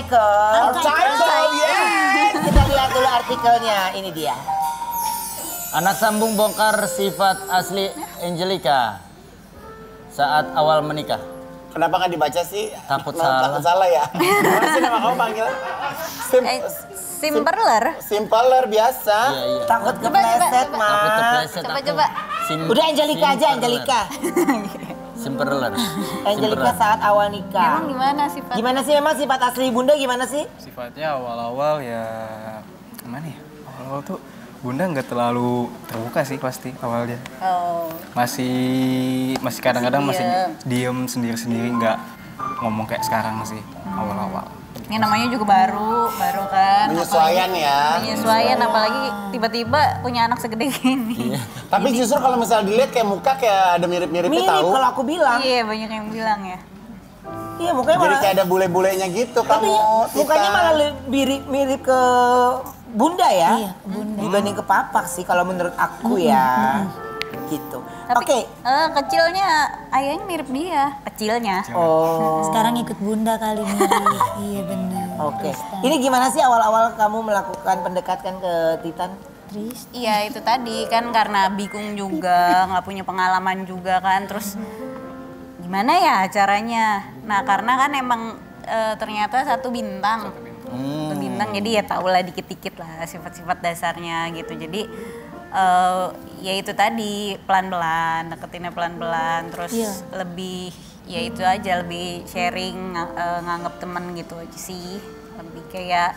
Artikel. Artikel, yes. Kita lihat dulu artikelnya. Ini dia. Anak sambung bongkar sifat asli Angelica saat awal menikah. Kenapa nggak dibaca sih? Takut Nah, salah. Takut salah ya. Gimana sih nama kamu panggil? Sim, Eh, Simperler. Simpler biasa. Iya, iya. Takut kepleset. Mas. Takut kepleset Coba, coba. Sim- Udah Angelica aja. Angelica. Simperler. Angelica saat awal nikah. Emang gimana sifat? Gimana sih memang sifat asli bunda gimana sih? Sifatnya awal-awal ya gimana ya? Awal-awal tuh Bunda nggak terlalu terbuka sih pasti awalnya. Oh. Masih masih kadang-kadang masih diem. diem sendiri-sendiri nggak ngomong kayak sekarang sih awal-awal. Ini namanya juga baru, baru kan. Penyesuaian Apalagi- ya. Penyesuaian apalagi tiba-tiba punya anak segede gini. Tapi justru kalau misalnya dilihat kayak muka kayak ada mirip-miripnya Mirip tahu. kalau aku bilang. Iya, banyak yang bilang ya. Iya mukanya Jadi malah. kayak ada bule-bulenya gitu Tapi kamu. mukanya Tika. malah lebih mirip, mirip ke bunda ya. Iya, bunda. Dibanding ke papak sih kalau menurut aku ya. Gitu. Oke. eh, kecilnya ayahnya mirip dia, kecilnya. Oh. Sekarang ikut bunda kali mirip. iya benar. Oke. Ini gimana sih awal-awal kamu melakukan pendekatan ke Titan? Tris. Iya itu tadi kan karena bingung juga, nggak punya pengalaman juga kan, terus gimana ya caranya? Nah karena kan emang eh, ternyata satu bintang, satu bintang, jadi ya tau lah dikit-dikit lah sifat-sifat dasarnya gitu. Jadi eh, ya itu tadi pelan-pelan, deketinnya pelan-pelan, terus Iya. lebih ya itu aja lebih sharing ng- eh, nganggap temen gitu aja sih, lebih kayak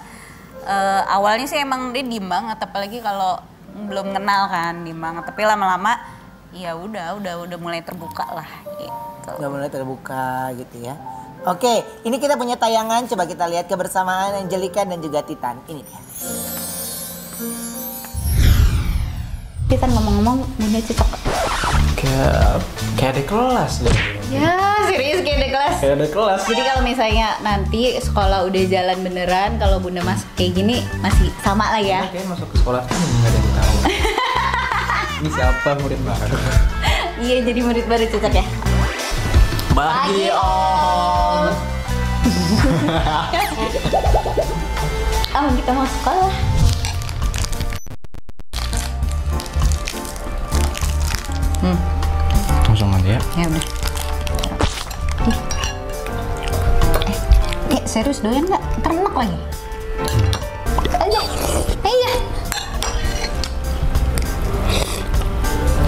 eh, awalnya sih emang dia diem banget apalagi kalau belum kenal kan diem banget tapi lama-lama ya udah udah udah mulai terbuka lah gitu Udah mulai terbuka gitu ya. Oke, ini kita punya tayangan. Coba kita lihat kebersamaan Angelica dan juga Titan. Ini dia. Kita ngomong-ngomong bunda cocok Kayak kayak di kelas deh. ya serius kayak di kelas Kayak di kelas. jadi kalau misalnya nanti sekolah udah jalan beneran kalau bunda masuk kayak gini masih sama lah ya Kayak masuk ke sekolah kan nggak ada yang tahu. Ini siapa murid baru? iya jadi murid baru cocok ya Bagi om. oh kita mau sekolah Langsung aja ya. ya udah Eh, serius doyan nggak? Ternak lagi. Aja, aja.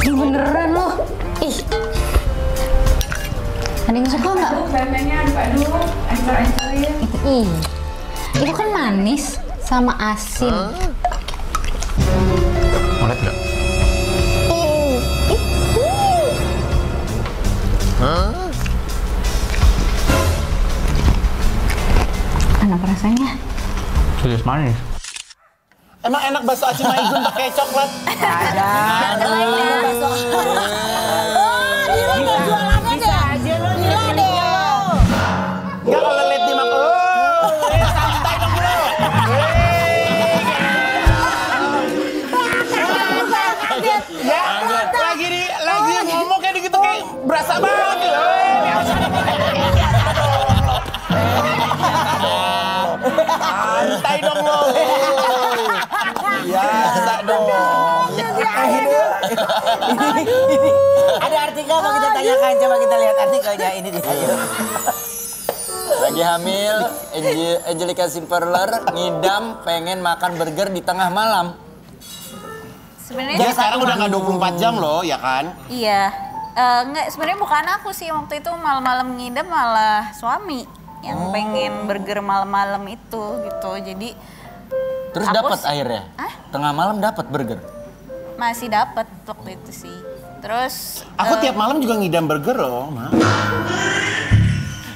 Ih, beneran loh. Ih. Ada yang suka nggak? Pempeknya aduk-aduk, ancur-ancurin. Itu, ih. Itu kan manis sama asin. Mau Enak rasanya. Serius manis. Emang enak bakso aci maigun pakai coklat? Ada. Enggak kalau lihat di mak. Oh, eh, santai dong bro. Eh. Ya, lagi di lagi ngomong kayak gitu kayak berasa banget gitu. Santai dong lo. Biasa dong. Ada artikel mau kita tanyakan. Coba kita lihat artikelnya. Ini dia. Lagi hamil, Ange- Angelica Simperler ngidam pengen makan burger di tengah malam. Sebenarnya Jadi sekarang udah nggak 24 jam loh, ya kan? Iya. Eh, enggak, sebenarnya bukan aku sih waktu itu malam-malam ngidam malah suami yang pengen burger malam-malam itu gitu. Jadi Terus dapat akhirnya. Hah? Tengah malam dapat burger. masih dapat waktu itu sih. Terus Aku eh, tiap malam juga ngidam burger loh, Ma.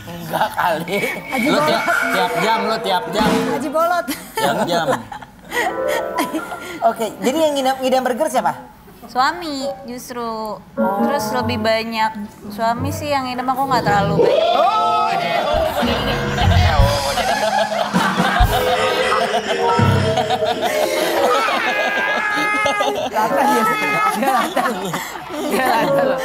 Enggak kali. Lu tiap, tiap jam, lu tiap jam. Haji bolot. Tiap jam. Oke, jadi yang ngidam, ngidam burger siapa? suami justru terus lebih banyak suami sih yang ngidam aku nggak terlalu banyak. Lata dia. Dia lata. Dia lata loh.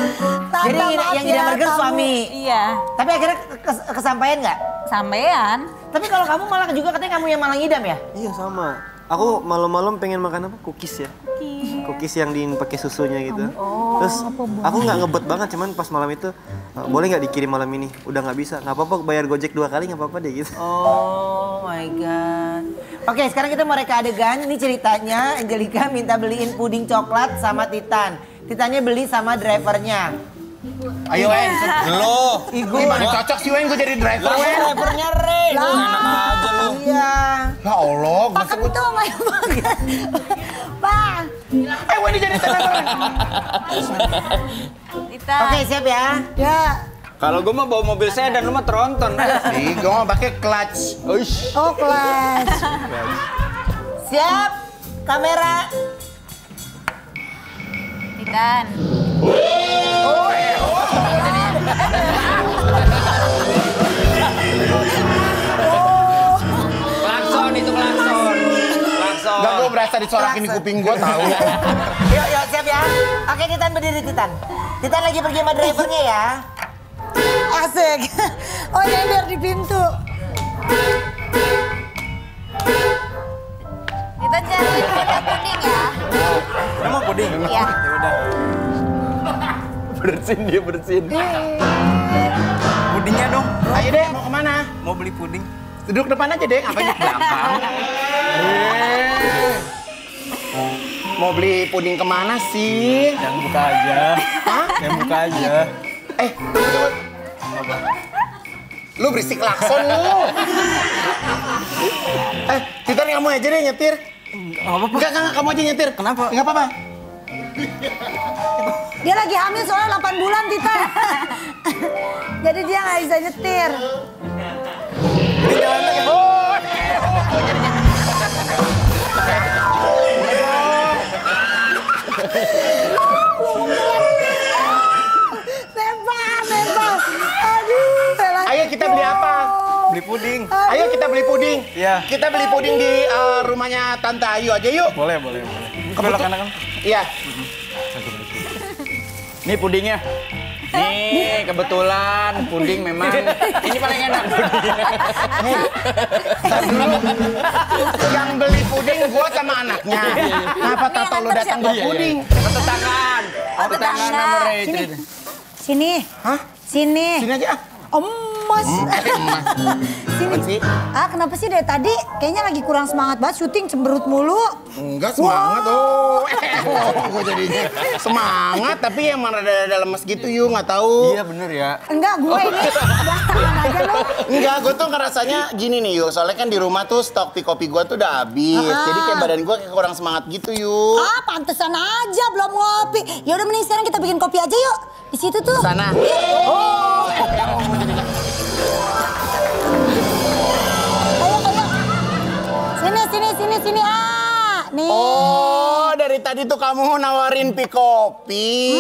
Jadi yang ngidam burger suami. Iya. Tapi akhirnya kes- kesampaian nggak? sampean. Tapi kalau kamu malah juga katanya kamu yang malah ngidam ya? Iya sama. Aku malam-malam pengen makan apa? Cookies ya. Cookies yang di pakai susunya gitu. Terus aku nggak ngebet banget, cuman pas malam itu "Eh, boleh nggak dikirim malam ini? Udah nggak bisa. Nggak apa-apa bayar gojek dua kali nggak apa-apa deh gitu. Oh my god. Oke, sekarang kita mau reka adegan. Ini ceritanya Angelica minta beliin puding coklat sama Titan. Titannya beli sama drivernya. Ayo Wen. Lo. Igo. Gimana cocok sih Wen gue jadi driver Lah, Wen? drivernya Ray. Lu enak aja lu. Iya. Ya Allah, Pak. Kentung ayo makan. Pak. Eh Wen jadi. Kita Oke, siap ya. Ya. Kalau gue mah bawa mobil sedan, lu mah tronton. Ih, gue mau pakai clutch. Uish. Oh kelas. Siap. Kamera. Titan. Klakson berasa disorakin di kuping gue tahu. Yuk, yuk, siap ya. Oke, Titan berdiri, Titan. Titan lagi pergi sama drivernya ya. Asik. Oh nyender di pintu. Kita cari kita puding ya. Mau puding? Iya. Ya udah. Bersin dia bersin. Pudingnya dong. Ayo deh, mau ke mana? Mau beli puding. Duduk depan aja deh, ngapain di Eh. Mau beli puding ke mana sih? Yang buka aja. Hah? Yang buka aja. Eh, tunggu, tunggu. Lu berisik klakson lu. eh, Titan kamu aja deh nyetir. Enggak, enggak, enggak, kamu aja nyetir. Kenapa? Enggak apa-apa. Dia lagi hamil soalnya 8 bulan Tita. Jadi dia nggak bisa nyetir. Oh, Aduh, ayo kita beli apa? Beli puding. Ayo kita beli puding. Iya. Kita beli puding di eh, rumahnya Tante Ayu aja yuk. Boleh, boleh, boleh. Kanan kan? Iya. Nih pudingnya. Nih kebetulan puding memang ini paling enak pudingnya. Ntar dulu. Yang beli puding gua sama anaknya. Kenapa tato lu datang bawa puding? Tetanggaan. Oh, Tetanggaan tetangga. sama Ray. Sini. Sini. Hah? Sini. Sini aja ah. Emas. Emas. Sini. sih? Ah, kenapa sih dari tadi kayaknya lagi kurang semangat banget syuting cemberut mulu. Enggak semangat oh. oh gue jadinya semangat tapi emang ada lemes gitu yuk nggak tahu. Iya bener ya. Enggak, gue ini belakangan aja lo. Enggak, gue tuh ngerasanya gini nih yuk. Soalnya kan di rumah tuh stok pi kopi gue tuh udah habis. Ah. Jadi kayak badan gue kayak kurang semangat gitu yuk. Ah, pantesan aja belum ngopi. Ya udah mending sekarang kita bikin kopi aja yuk. Di situ tuh. Sana. Oh. Sini, sini, sini. Ah, nih. Oh, dari tadi tuh kamu nawarin pi kopi.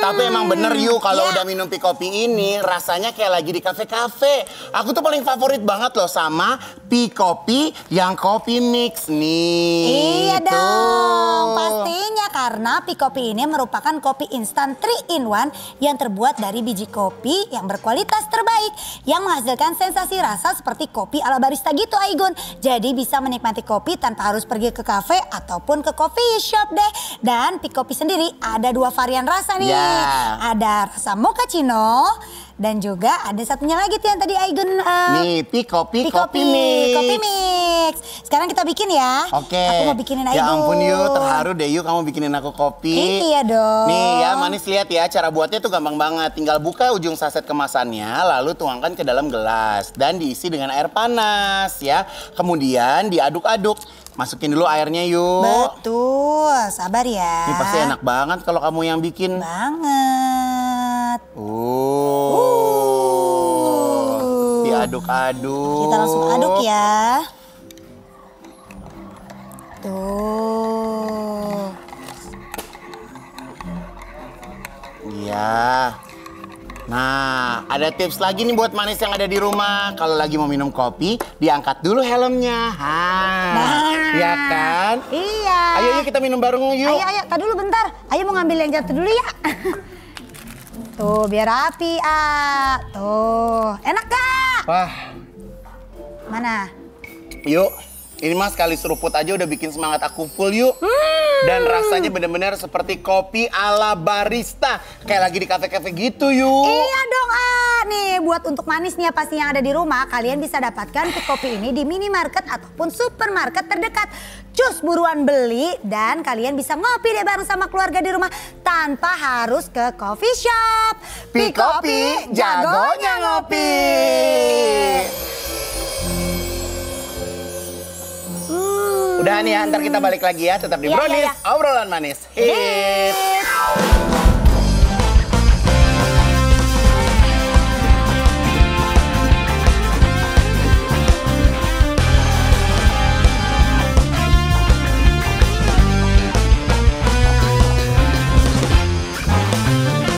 Tapi emang bener yuk kalau Iya. udah minum pi kopi ini rasanya kayak lagi di kafe-kafe. Aku tuh paling favorit banget loh sama pi kopi yang kopi mix nih. Iya Tuh. dong, pastinya karena Pi Kopi ini merupakan kopi instan 3 in 1 yang terbuat dari biji kopi yang berkualitas terbaik yang menghasilkan sensasi rasa seperti kopi ala barista gitu Aigun. Jadi bisa menikmati kopi tanpa harus pergi ke kafe ataupun ke coffee shop deh. Dan Pi Kopi sendiri ada dua varian rasa nih. Ya. Ada rasa mochaccino dan juga ada satunya lagi tuh yang tadi Aigun eh, Nih, pi kopi, Pi kopi mix. Kopi mix. Sekarang kita bikin ya. Oke. Aku mau bikinin Aigun. Ya ampun yuk, terharu deh yuk kamu bikinin aku kopi. Iya dong. Nih ya, manis lihat ya, cara buatnya tuh gampang banget. Tinggal buka ujung saset kemasannya, lalu tuangkan ke dalam gelas dan diisi dengan air panas ya. Kemudian diaduk-aduk. Masukin dulu airnya yuk. Betul, sabar ya. Ini pasti enak banget kalau kamu yang bikin. banget. Diaduk-aduk. Kita langsung aduk ya. Tuh. Iya. Nah, ada tips lagi nih buat manis yang ada di rumah. Kalau lagi mau minum kopi, diangkat dulu helmnya. Ha. Nah. Iya kan? Iya. Ayo yuk kita minum bareng yuk. Ayo, ayo, tadi dulu bentar. Ayo mau ngambil yang jatuh dulu ya. Tuh, biar rapi, ah. Tuh, enak gak? Wah. Mana? Yuk ini mah sekali seruput aja udah bikin semangat aku full yuk. Dan rasanya bener-bener seperti kopi ala barista. Kayak lagi di kafe-kafe gitu yuk. Iya dong, ah. Nih, buat untuk manisnya pasti yang ada di rumah, kalian bisa dapatkan pick kopi ini di minimarket ataupun supermarket terdekat. Cus buruan beli dan kalian bisa ngopi deh bareng sama keluarga di rumah tanpa harus ke coffee shop. Pick kopi, jagonya ngopi. Udah nih ya, ntar kita balik lagi ya. Tetap di Iya, iya, Brownies, iya. obrolan manis. Hits.